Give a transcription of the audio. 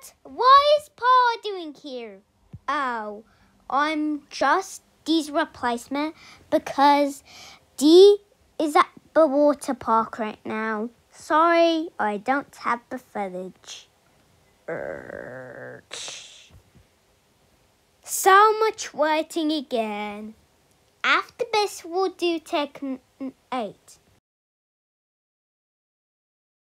What? What is Paul doing here? Oh, I'm just Dee's replacement because Dee is at the water park right now. Sorry, I don't have the footage. So much waiting again. After this, we'll do take 8.